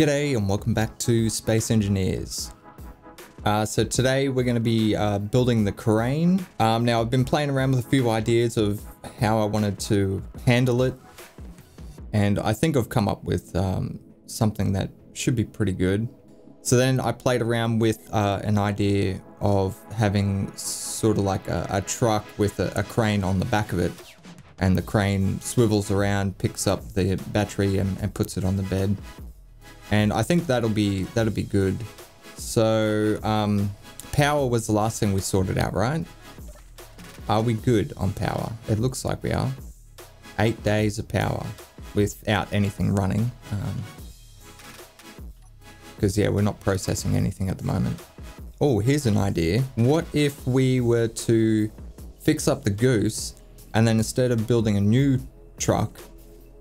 G'day and welcome back to Space Engineers. Uh, so today we're going to be uh, building the crane. Um, now I've been playing around with a few ideas of how I wanted to handle it. And I think I've come up with um, something that should be pretty good. So then I played around with uh, an idea of having sort of like a, a truck with a, a crane on the back of it. And the crane swivels around, picks up the battery and, and puts it on the bed. And I think that'll be that'll be good. So um, power was the last thing we sorted out, right? Are we good on power? It looks like we are. Eight days of power without anything running. Because um, yeah, we're not processing anything at the moment. Oh, here's an idea. What if we were to fix up the goose and then instead of building a new truck,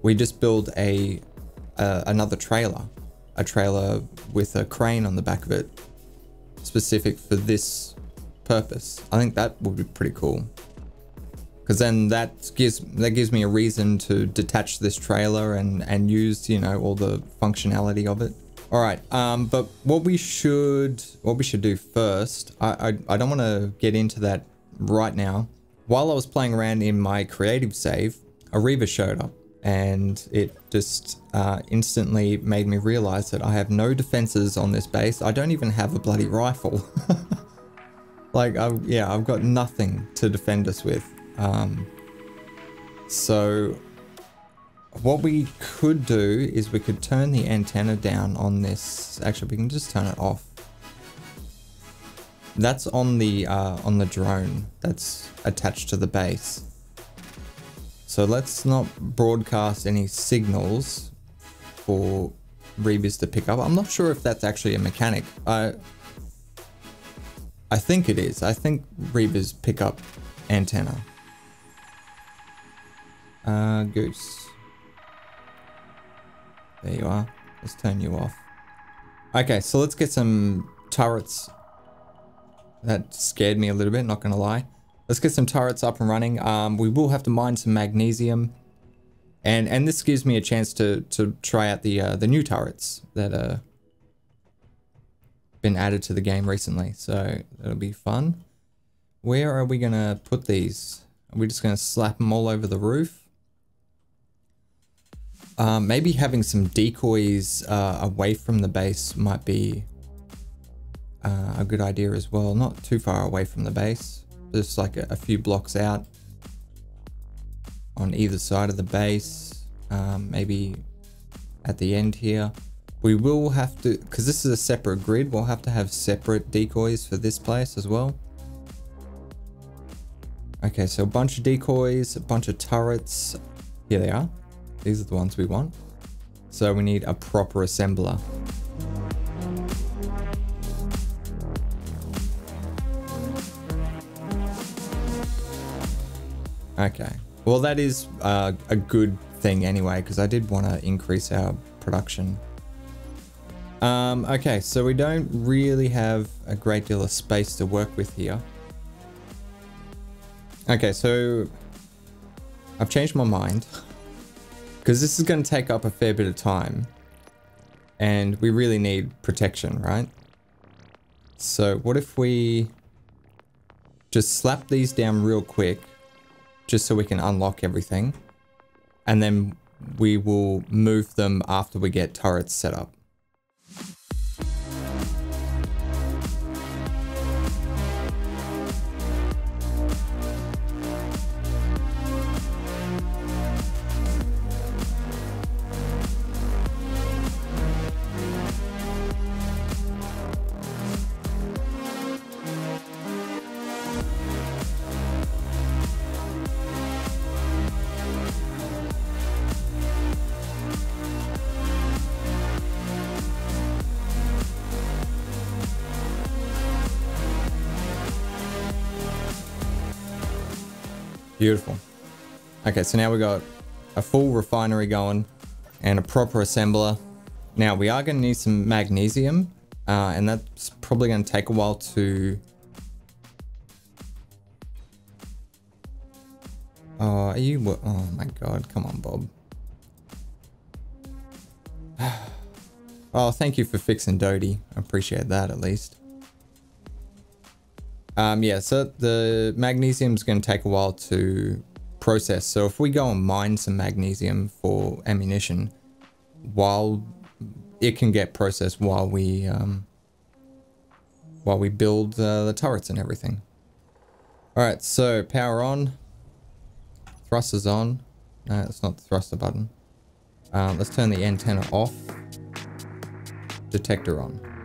we just build a uh, another trailer, a trailer with a crane on the back of it, specific for this purpose. I think that would be pretty cool. Because then that gives that gives me a reason to detach this trailer and and use you know all the functionality of it. All right, um, but what we should what we should do first, I I, I don't want to get into that right now. While I was playing around in my creative save, a Reaver showed up and it just uh, instantly made me realize that I have no defenses on this base. I don't even have a bloody rifle. like, I, yeah, I've got nothing to defend us with. Um, so what we could do is we could turn the antenna down on this. Actually, we can just turn it off. That's on the uh, on the drone that's attached to the base. So let's not broadcast any signals for Reavers to pick up. I'm not sure if that's actually a mechanic. I I think it is. I think Reavers pick up antenna. Uh, goose. There you are. Let's turn you off. Okay, so let's get some turrets that scared me a little bit, not gonna lie. Let's get some turrets up and running. Um, we will have to mine some magnesium. And and this gives me a chance to to try out the uh, the new turrets that uh, been added to the game recently. So it'll be fun. Where are we gonna put these? Are we just gonna slap them all over the roof? Um, maybe having some decoys uh, away from the base might be uh, a good idea as well. Not too far away from the base, just like a, a few blocks out on either side of the base. Um, maybe at the end here. We will have to, because this is a separate grid, we'll have to have separate decoys for this place as well. Okay, so a bunch of decoys, a bunch of turrets. Here they are. These are the ones we want. So we need a proper assembler. Okay. Well, that is uh, a good thing anyway, because I did want to increase our production. Um, okay, so we don't really have a great deal of space to work with here. Okay, so I've changed my mind because this is going to take up a fair bit of time and we really need protection, right? So what if we just slap these down real quick just so we can unlock everything. And then we will move them after we get turrets set up. Beautiful. Okay, so now we got a full refinery going and a proper assembler. Now we are going to need some magnesium uh, and that's probably going to take a while to... Oh, are you... Oh my god, come on, Bob. Oh, thank you for fixing Doty. I appreciate that at least. Um, yeah, so the magnesium is going to take a while to process. So if we go and mine some magnesium for ammunition, while it can get processed while we um, while we build uh, the turrets and everything. All right, so power on, thrusters on. No, it's not the thruster button. Um, let's turn the antenna off. Detector on.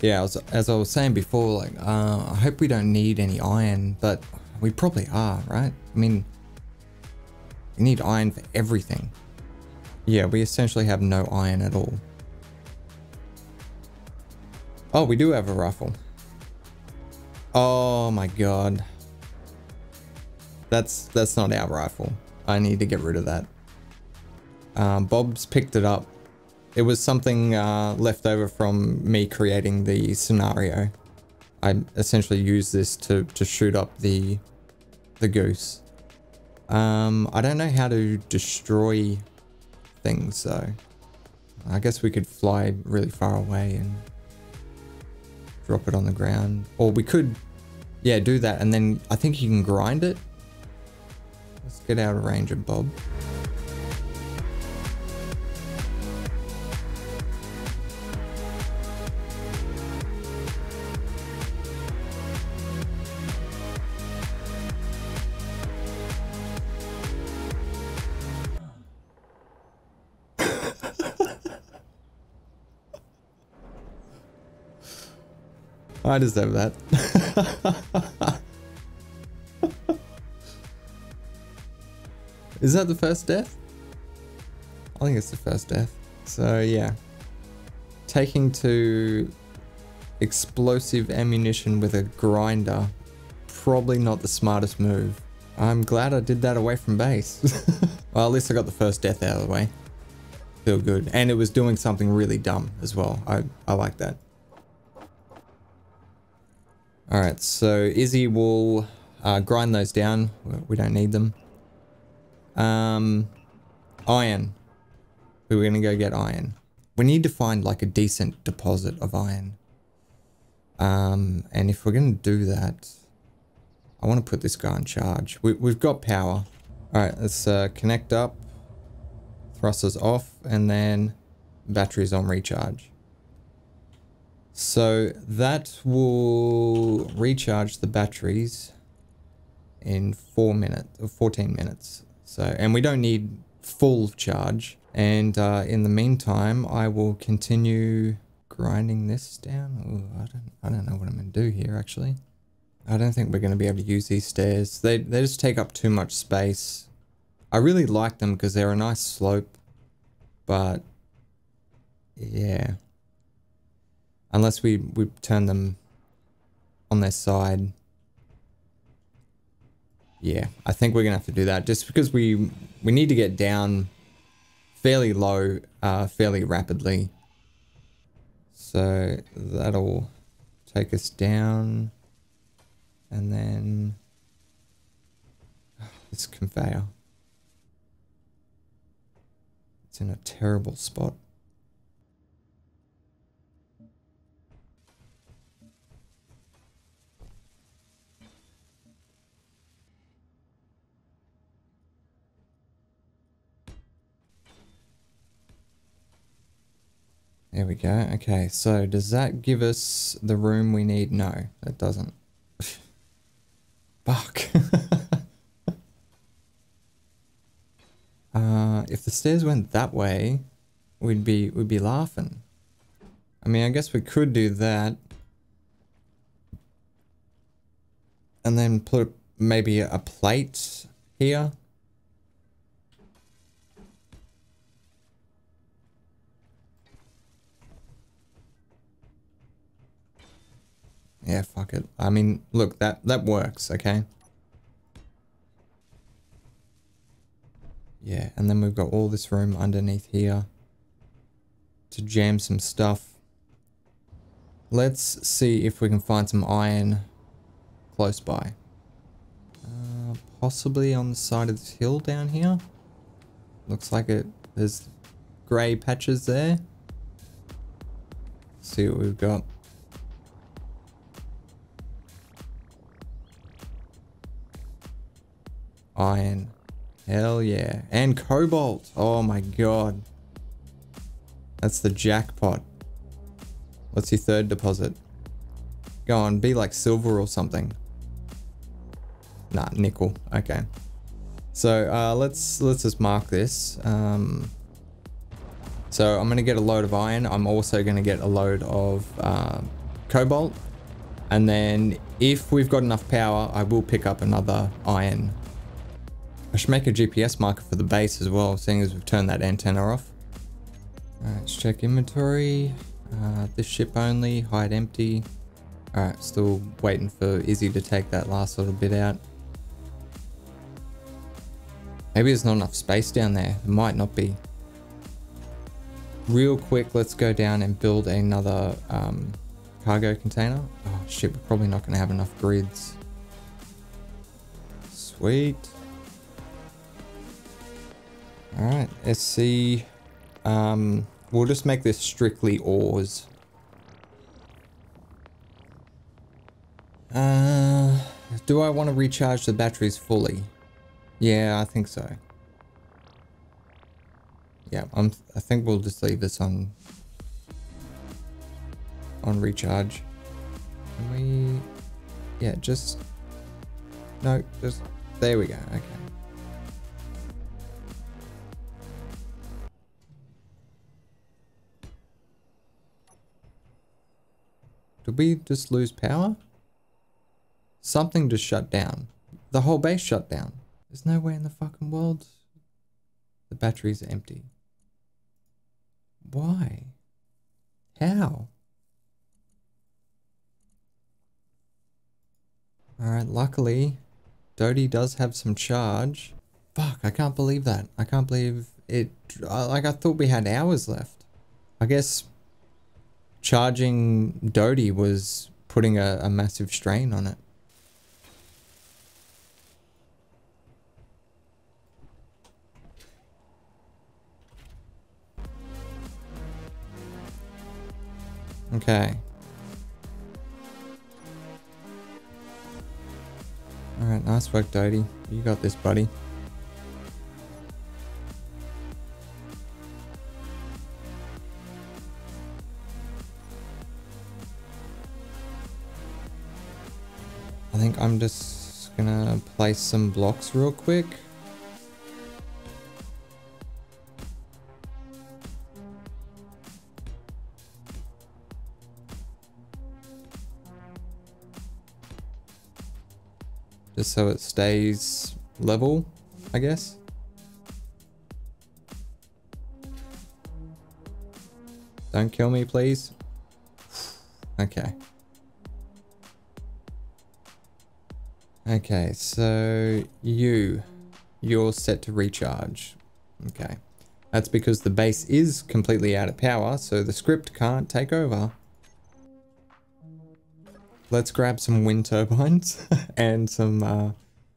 Yeah, as, as I was saying before, like, uh, I hope we don't need any iron, but we probably are, right? I mean, we need iron for everything. Yeah, we essentially have no iron at all. Oh, we do have a rifle. Oh my god. That's that's not our rifle. I need to get rid of that. Um, Bob's picked it up it was something uh, left over from me creating the scenario. I essentially used this to, to shoot up the the goose. Um, I don't know how to destroy things though. I guess we could fly really far away and drop it on the ground. Or we could, yeah, do that and then I think you can grind it. Let's get out of range of Bob. I deserve that. Is that the first death? I think it's the first death. So yeah. Taking to explosive ammunition with a grinder. Probably not the smartest move. I'm glad I did that away from base. well, at least I got the first death out of the way. Feel good. And it was doing something really dumb as well. I, I like that. All right, so Izzy will uh, grind those down. We don't need them. Um, iron. We're gonna go get iron. We need to find like a decent deposit of iron. Um, and if we're gonna do that, I want to put this guy in charge. We, we've got power. All right, let's uh, connect up. Thrusters off, and then batteries on recharge. So that will recharge the batteries in four minutes or 14 minutes. So, and we don't need full charge. And uh, in the meantime, I will continue grinding this down. Ooh, I don't, I don't know what I'm to do here actually. I don't think we're going to be able to use these stairs. They, they just take up too much space. I really like them because they're a nice slope, but yeah. Unless we, we turn them on their side. Yeah, I think we're going to have to do that just because we we need to get down fairly low, uh, fairly rapidly. So that'll take us down. And then this conveyor. It's in a terrible spot. There we go. Okay, so does that give us the room we need? No, that doesn't. Fuck. uh, if the stairs went that way, we'd be we'd be laughing. I mean, I guess we could do that. And then put maybe a plate here. Yeah, fuck it. I mean, look, that, that works, okay? Yeah, and then we've got all this room underneath here to jam some stuff. Let's see if we can find some iron close by. Uh, possibly on the side of this hill down here. Looks like it. There's grey patches there. Let's see what we've got. Iron. Hell yeah. And cobalt. Oh my god. That's the jackpot. What's your third deposit? Go on, be like silver or something. Nah, nickel. Okay. So uh, let's let's just mark this. Um, so I'm gonna get a load of iron. I'm also gonna get a load of uh, cobalt, and then if we've got enough power, I will pick up another iron. I should make a GPS marker for the base as well, seeing as we've turned that antenna off. Alright, let's check inventory. Uh, this ship only, hide empty. Alright, still waiting for Izzy to take that last little bit out. Maybe there's not enough space down there. It might not be. Real quick, let's go down and build another um, cargo container. Oh shit, we're probably not going to have enough grids. Sweet. Alright, SC. Um, we'll just make this strictly ores. Uh, do I want to recharge the batteries fully? Yeah, I think so. Yeah, I'm, I think we'll just leave this on on recharge. Can we... Yeah, just... No, just... There we go, okay. Did we just lose power? Something just shut down. The whole base shut down. There's no way in the fucking world the batteries are empty. Why? How? Alright, luckily, Doty does have some charge. Fuck, I can't believe that. I can't believe it. Like, I thought we had hours left. I guess charging Doty was putting a, a massive strain on it. Okay. Alright, nice work, Doty. You got this, buddy. Think I'm just gonna place some blocks real quick. Just so it stays level, I guess. Don't kill me, please. Okay. Okay, so you, you're set to recharge. Okay. That's because the base is completely out of power, so the script can't take over. Let's grab some wind turbines and some, uh,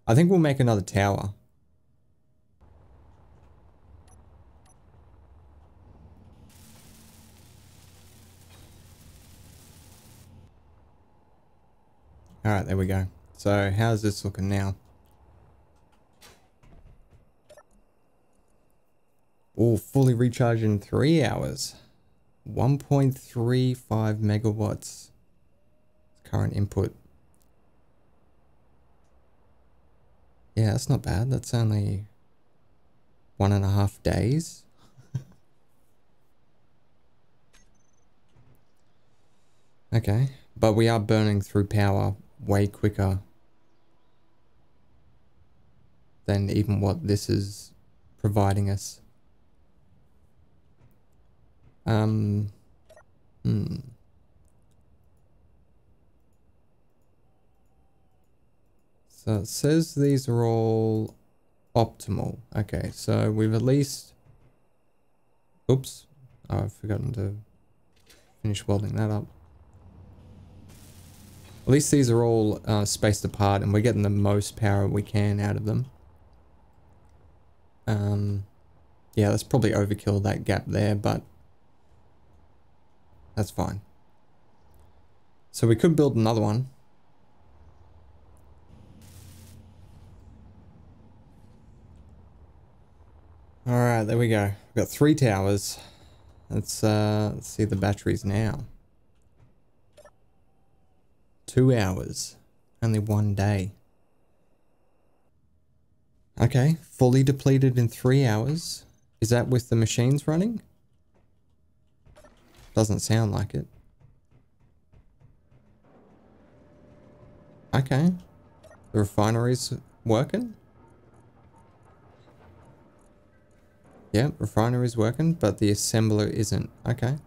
I think we'll make another tower. All right, there we go. So how's this looking now? Oh, fully recharged in three hours. 1.35 megawatts current input. Yeah, that's not bad. That's only one and a half days. okay, but we are burning through power way quicker than even what this is providing us. Um, hmm. So it says these are all optimal. Okay, so we've at least... Oops, I've forgotten to finish welding that up. At least these are all uh, spaced apart and we're getting the most power we can out of them. Um, yeah, let's probably overkill that gap there, but that's fine. So we could build another one. All right, there we go. We've got three towers. Let's, uh, let's see the batteries now. Two hours. Only one day. Okay, fully depleted in three hours. Is that with the machines running? Doesn't sound like it. Okay. The refinery's working? Yeah, refinery's working, but the assembler isn't. Okay.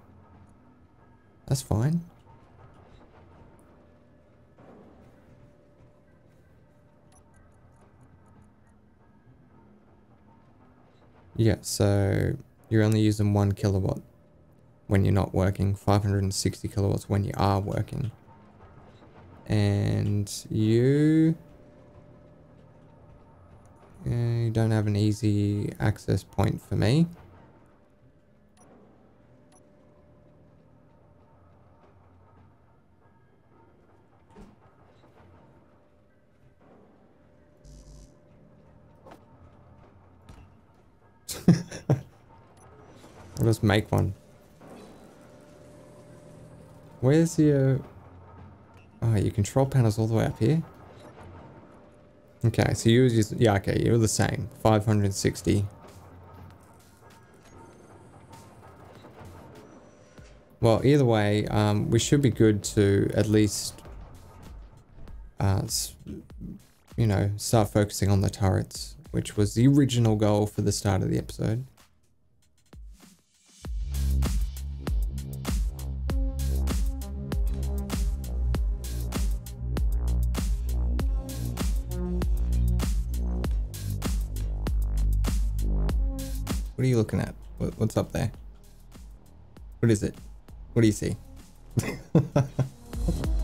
That's fine. Yeah, so you're only using one kilowatt when you're not working, 560 kilowatts when you are working. And you... Eh, you don't have an easy access point for me. Just make one. Where's your... Oh, your control panel's all the way up here? Okay, so you just... Yeah, okay, you're the same. 560. Well, either way, um, we should be good to at least... Uh, you know, start focusing on the turrets, which was the original goal for the start of the episode. What are you looking at? what's up there? What is it? What do you see?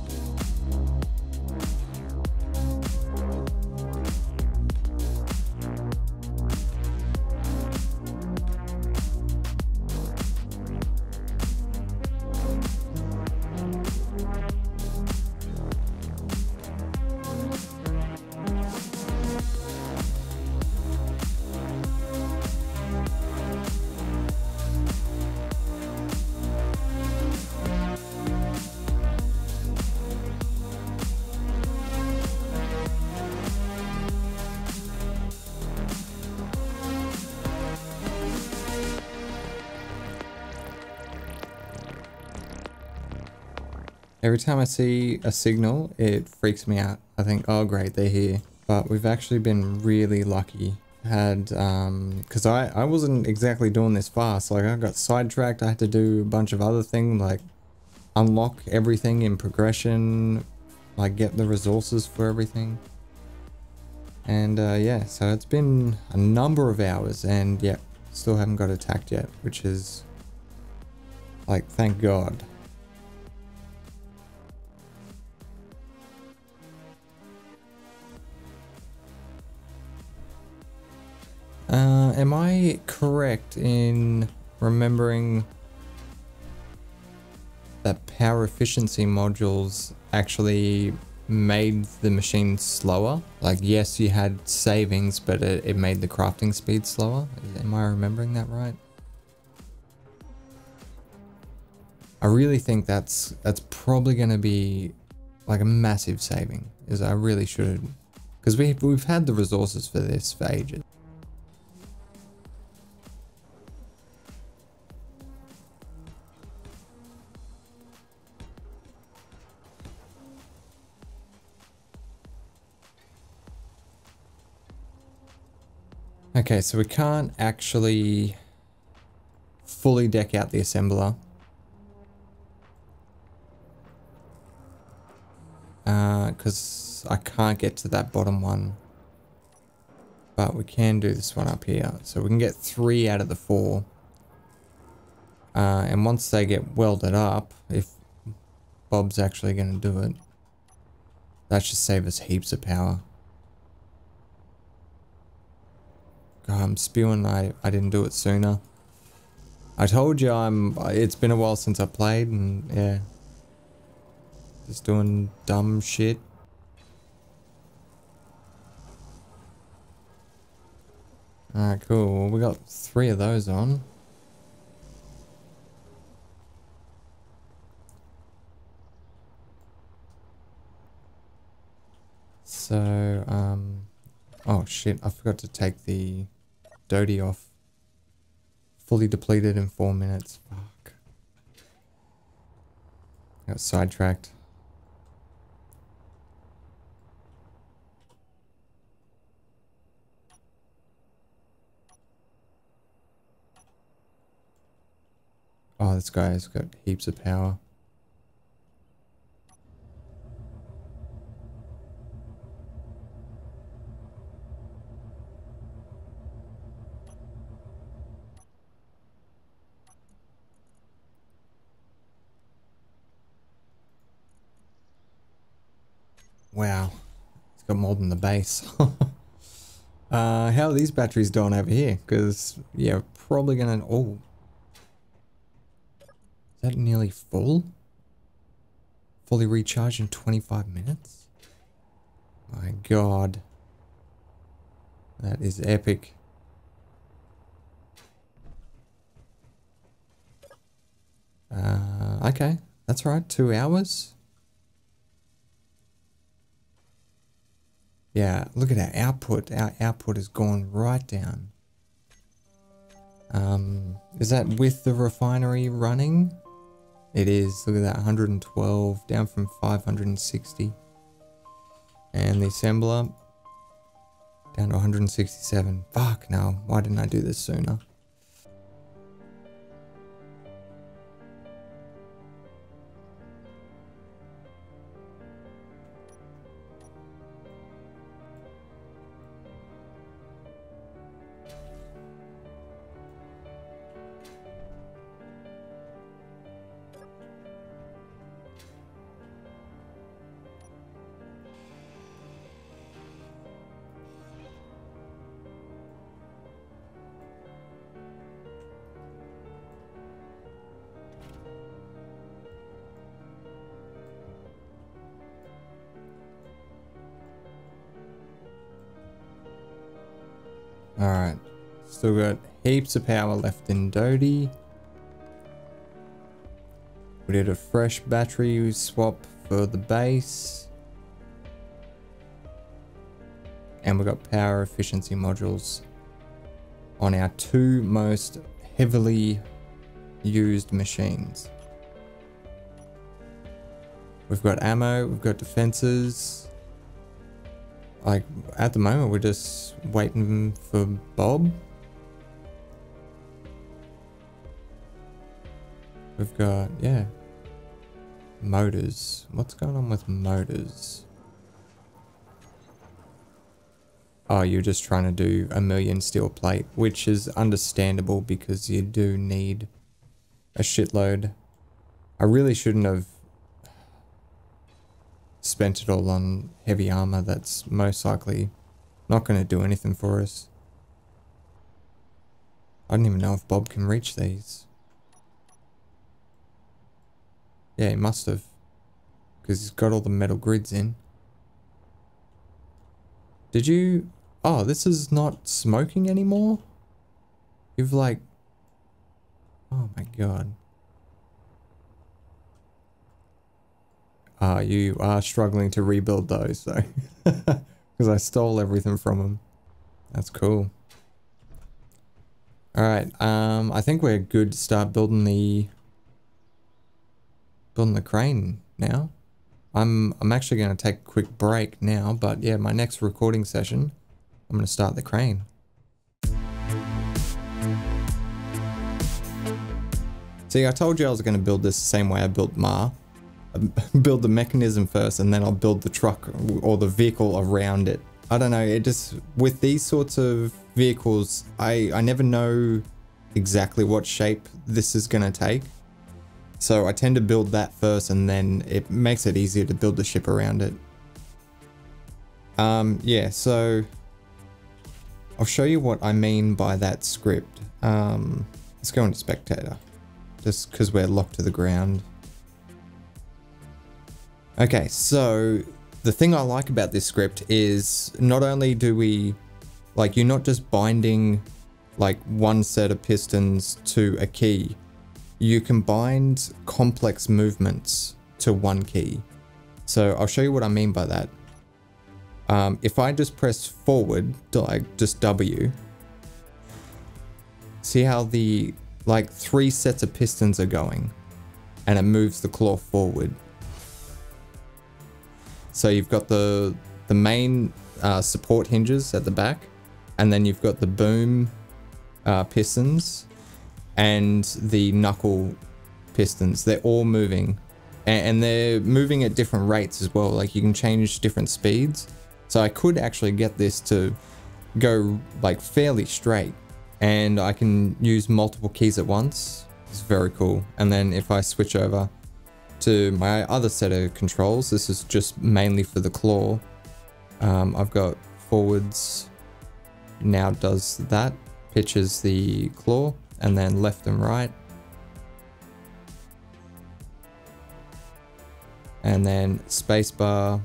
Every time I see a signal, it freaks me out. I think, oh great, they're here. But we've actually been really lucky. Had, um, because I, I wasn't exactly doing this fast. Like, I got sidetracked. I had to do a bunch of other things, like unlock everything in progression, like get the resources for everything. And, uh, yeah, so it's been a number of hours and, yeah, still haven't got attacked yet, which is, like, thank God. Uh, am I correct in remembering that power efficiency modules actually made the machine slower? Like, yes, you had savings, but it, it made the crafting speed slower. Am I remembering that right? I really think that's that's probably going to be like a massive saving. Is I really should, because we we've had the resources for this for ages. Okay, so we can't actually fully deck out the assembler. Because uh, I can't get to that bottom one. But we can do this one up here. So we can get three out of the four. Uh, and once they get welded up, if Bob's actually going to do it, that should save us heaps of power. I'm spewing I, I didn't do it sooner. I told you I'm, it's been a while since I played and yeah. Just doing dumb shit. Alright, cool. Well, we got three of those on. So, um... Oh shit, I forgot to take the Doty off. Fully depleted in four minutes. Fuck. Got sidetracked. Oh, this guy's got heaps of power. Wow. It's got more than the base. uh, how are these batteries doing over here? Because, yeah, probably going to... Oh. Is that nearly full? Fully recharged in 25 minutes? My god. That is epic. Uh, okay. That's right. Two hours. Yeah, look at our output. Our output has gone right down. Um, is that with the refinery running? It is. Look at that, 112 down from 560. And the assembler down to 167. Fuck, no. Why didn't I do this sooner? Heaps of power left in Doty. We did a fresh battery swap for the base. And we got power efficiency modules on our two most heavily used machines. We've got ammo, we've got defenses, like at the moment we're just waiting for Bob. We've got, yeah, motors. What's going on with motors? Oh, you're just trying to do a million steel plate, which is understandable because you do need a shitload. I really shouldn't have spent it all on heavy armor that's most likely not going to do anything for us. I don't even know if Bob can reach these. Yeah, he must have. Because he's got all the metal grids in. Did you... Oh, this is not smoking anymore? You've like... Oh my god. uh, you are struggling to rebuild those though. Because I stole everything from them. That's cool. Alright, um, I think we're good to start building the on the crane now. I'm I'm actually going to take a quick break now, but yeah, my next recording session, I'm going to start the crane. See, I told you I was going to build this the same way I built Ma. Um, build the mechanism first and then I'll build the truck or the vehicle around it. I don't know, it just, with these sorts of vehicles, I, I never know exactly what shape this is going to take. So I tend to build that first and then it makes it easier to build the ship around it. Um, yeah, so I'll show you what I mean by that script. Um, let's go into spectator, just because we're locked to the ground. Okay, so the thing I like about this script is not only do we, like, you're not just binding like one set of pistons to a key, you combined complex movements to one key. So I'll show you what I mean by that. Um, if I just press forward, like just W, see how the like three sets of pistons are going and it moves the claw forward. So you've got the the main uh, support hinges at the back and then you've got the boom uh, pistons and the knuckle pistons. They're all moving and they're moving at different rates as well. Like you can change different speeds. So I could actually get this to go like fairly straight and I can use multiple keys at once. It's very cool. And then if I switch over to my other set of controls, this is just mainly for the claw. Um, I've got forwards now does that, pitches the claw and then left and right. And then spacebar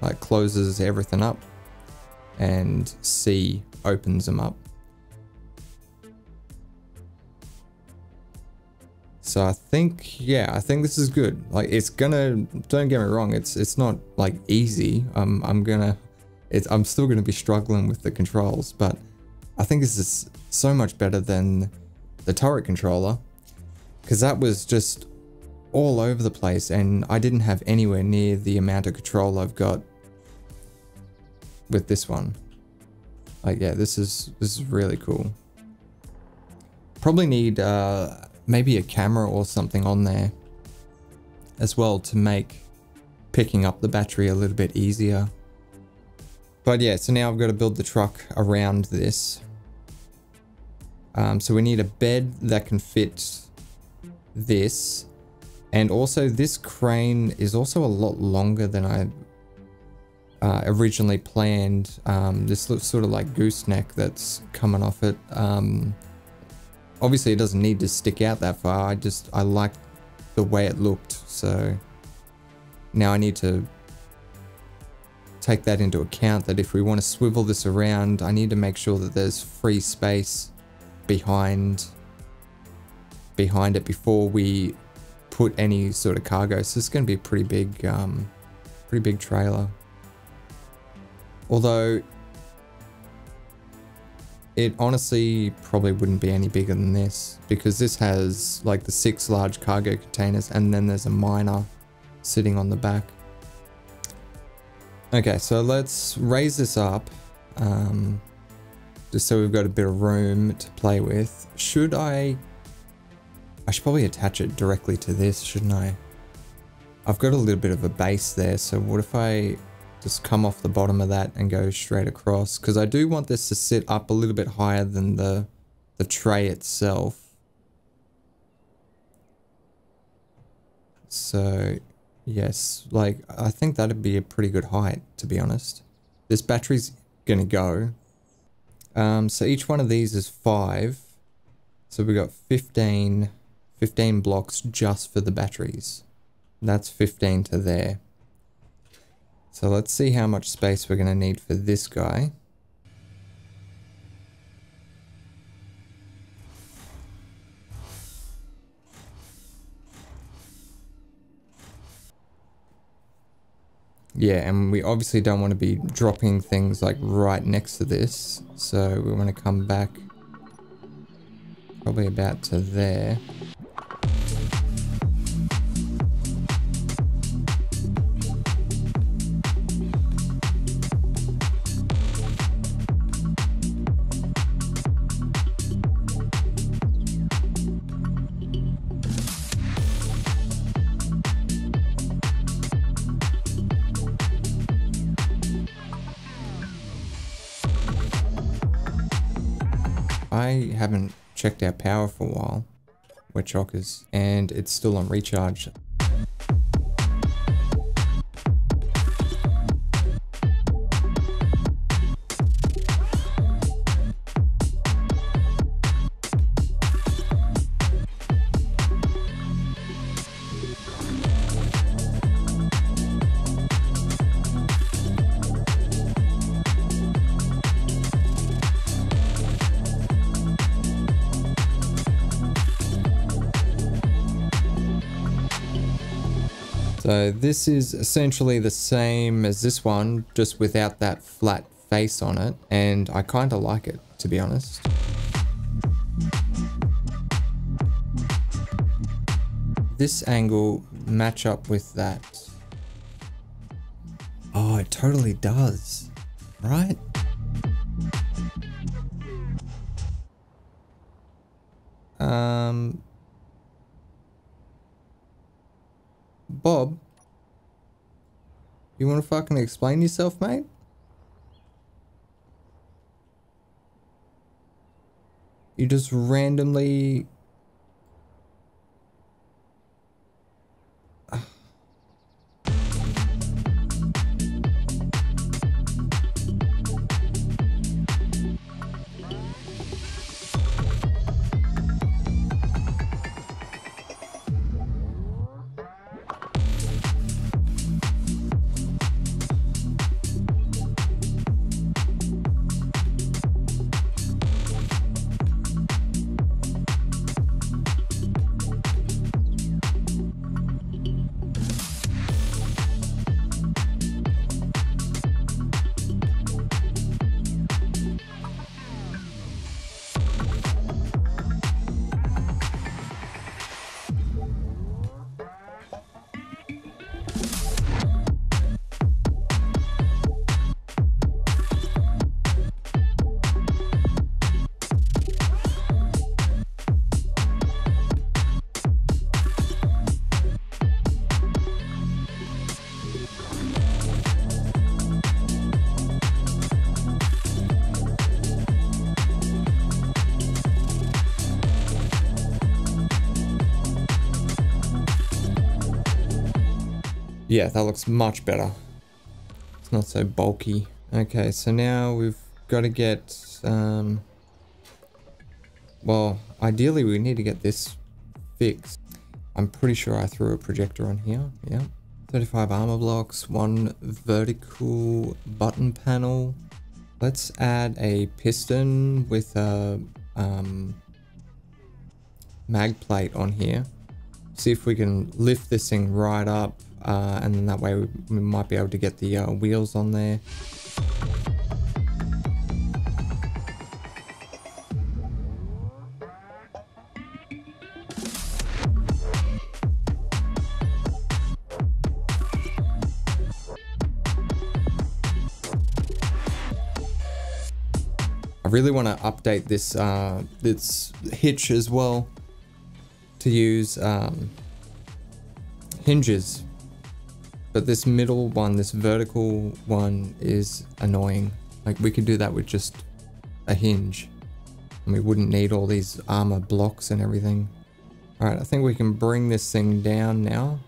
like closes everything up and C opens them up. So I think, yeah, I think this is good. Like it's gonna, don't get me wrong, it's it's not like easy. Um, I'm gonna, it's, I'm still gonna be struggling with the controls, but I think this is so much better than the turret controller because that was just all over the place and I didn't have anywhere near the amount of control I've got with this one. Like, yeah, this is, this is really cool. Probably need uh, maybe a camera or something on there as well to make picking up the battery a little bit easier. But yeah, so now I've got to build the truck around this. Um, so we need a bed that can fit this. And also this crane is also a lot longer than I uh, originally planned. Um, this looks sort of like gooseneck that's coming off it. Um, obviously it doesn't need to stick out that far. I just, I like the way it looked. So now I need to take that into account that if we want to swivel this around, I need to make sure that there's free space behind behind it before we put any sort of cargo. So it's going to be a pretty big, um, pretty big trailer. Although it honestly probably wouldn't be any bigger than this because this has like the six large cargo containers and then there's a miner sitting on the back. Okay, so let's raise this up. Um, just so we've got a bit of room to play with. Should I... I should probably attach it directly to this, shouldn't I? I've got a little bit of a base there, so what if I just come off the bottom of that and go straight across? Because I do want this to sit up a little bit higher than the, the tray itself. So, yes, like, I think that'd be a pretty good height, to be honest. This battery's gonna go, um, so each one of these is five. So we've got 15, 15 blocks just for the batteries. That's 15 to there. So let's see how much space we're to need for this guy. Yeah, and we obviously don't want to be dropping things like right next to this. So we want to come back probably about to there. I haven't checked our power for a while. We're chockers. And it's still on recharge. So this is essentially the same as this one, just without that flat face on it. And I kind of like it, to be honest. This angle match up with that. Oh, it totally does, right? Um, Bob, you want to fucking explain yourself, mate? You just randomly Yeah, that looks much better. It's not so bulky. Okay, so now we've got to get, um, well, ideally we need to get this fixed. I'm pretty sure I threw a projector on here, yeah. 35 armor blocks, one vertical button panel. Let's add a piston with a um, mag plate on here. See if we can lift this thing right up uh, and then that way we, we, might be able to get the uh, wheels on there. I really want to update this uh, this hitch as well to use um, hinges but this middle one, this vertical one is annoying. Like we could do that with just a hinge. And we wouldn't need all these armor blocks and everything. Alright, I think we can bring this thing down now.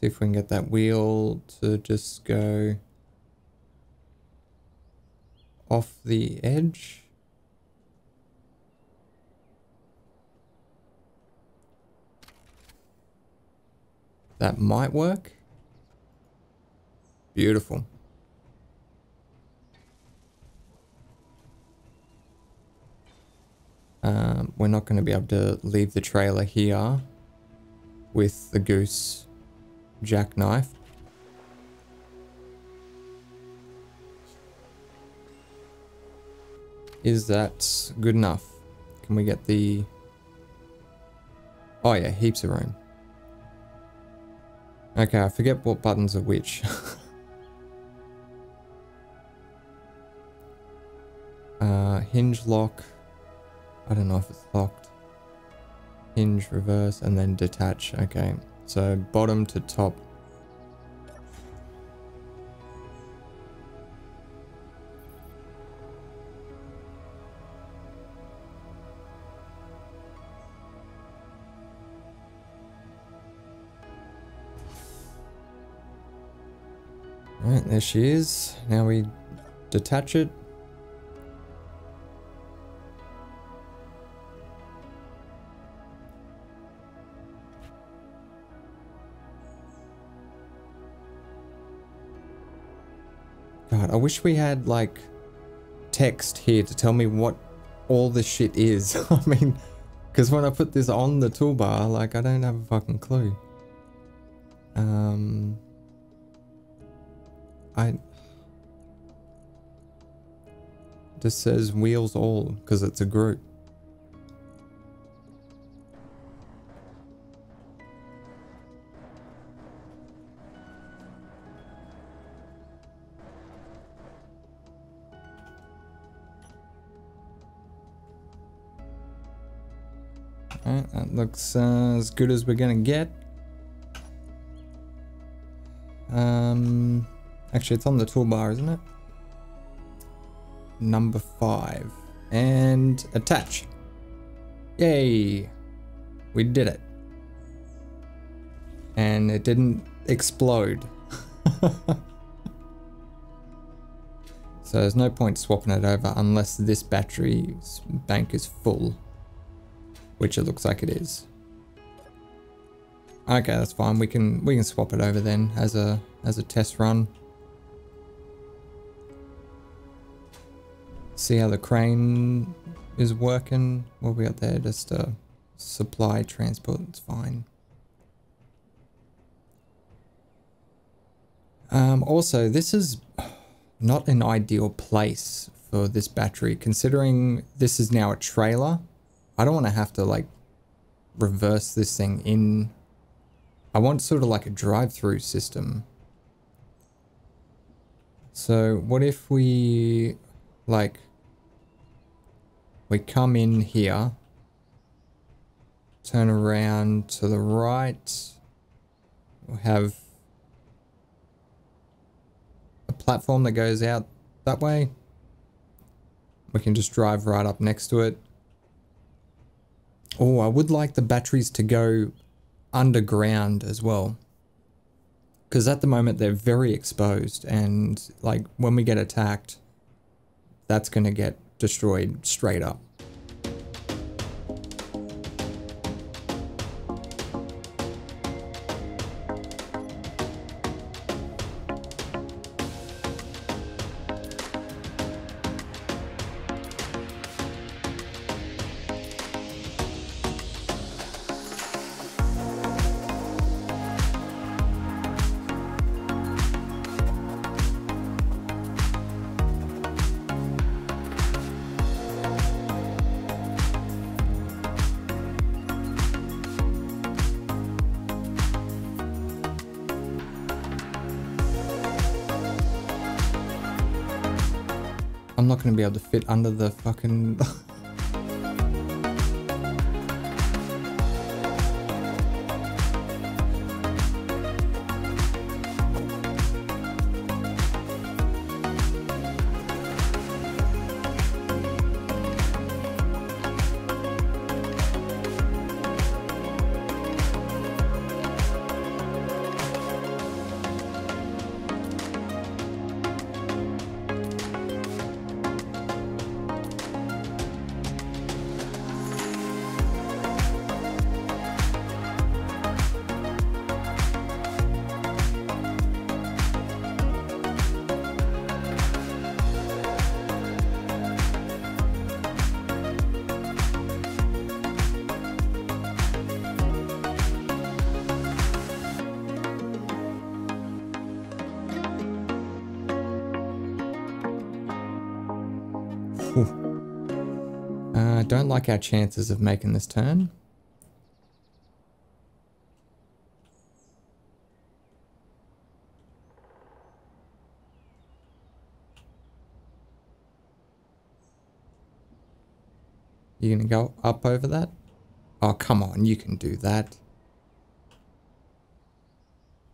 See if we can get that wheel to just go off the edge. That might work. Beautiful. Um, we're not going to be able to leave the trailer here with the goose jackknife Is that good enough? Can we get the... Oh yeah, heaps of room. Okay, I forget what buttons are which. uh, hinge lock. I don't know if it's locked. Hinge reverse and then detach. Okay. So bottom to top. There she is. Now we detach it. God, I wish we had like text here to tell me what all this shit is. I mean, because when I put this on the toolbar, like I don't have a fucking clue. Um, I just says wheels all because it's a group. Alright, that looks uh, as good as we're gonna get. Actually, it's on the toolbar, isn't it? Number five. And attach. Yay! We did it. And it didn't explode. so there's no point swapping it over unless this battery bank is full. Which it looks like it is. Okay, that's fine. We can we can swap it over then as a as a test run. See how the crane is working. What we got there? Just a supply transport. It's fine. Um, also, this is not an ideal place for this battery, considering this is now a trailer. I don't want to have to like reverse this thing in I want sort of like a drive-through system. So what if we like we come in here turn around to the right we have a platform that goes out that way we can just drive right up next to it oh I would like the batteries to go underground as well. Because at the moment they're very exposed and like when we get attacked, that's going to get destroyed straight up. Not going to be able to fit under the fucking... our chances of making this turn. You gonna go up over that? Oh, come on, you can do that.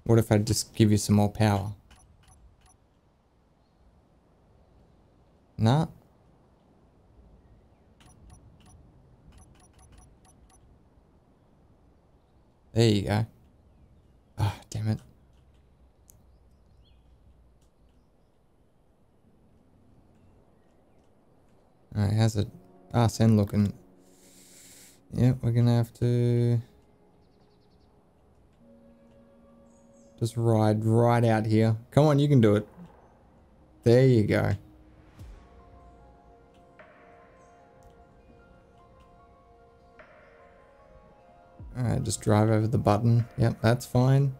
What if I just give you some more power? Nah. There you go. Ah, oh, damn it. Alright, how's it? Ah, send looking. Yep, we're gonna have to... Just ride right out here. Come on, you can do it. There you go. Alright, just drive over the button. Yep, that's fine.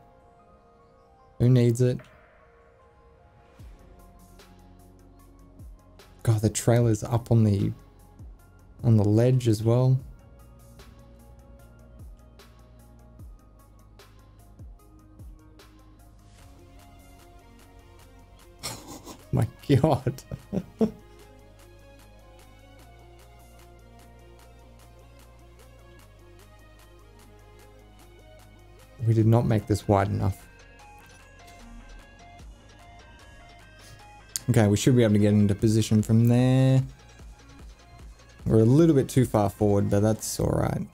Who needs it? God, the trailer's up on the on the ledge as well. my god. We did not make this wide enough. Okay, we should be able to get into position from there. We're a little bit too far forward, but that's alright.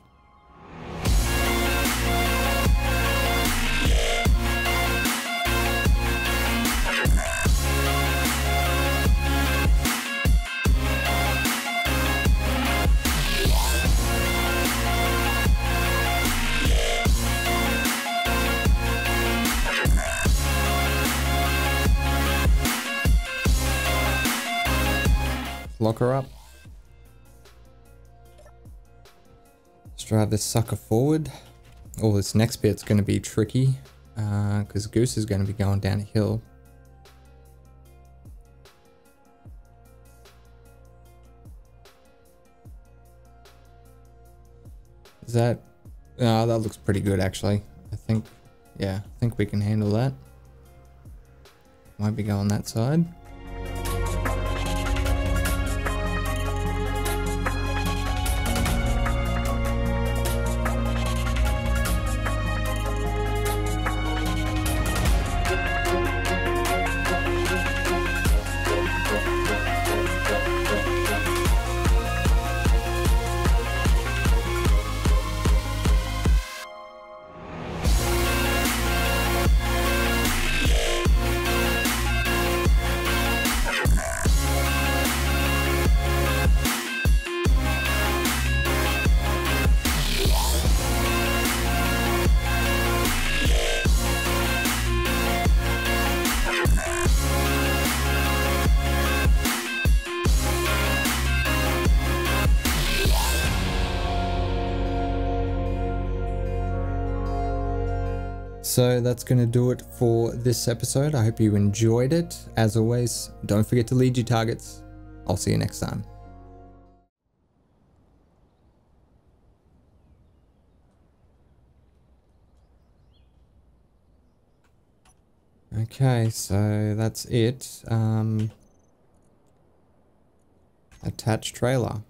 This sucker forward. Oh, this next bit's going to be tricky because uh, Goose is going to be going down a hill. Is that... Oh, that looks pretty good actually. I think, yeah, I think we can handle that. Might be going that side. So that's going to do it for this episode. I hope you enjoyed it. As always, don't forget to lead your targets. I'll see you next time. Okay, so that's it. Um, attached trailer.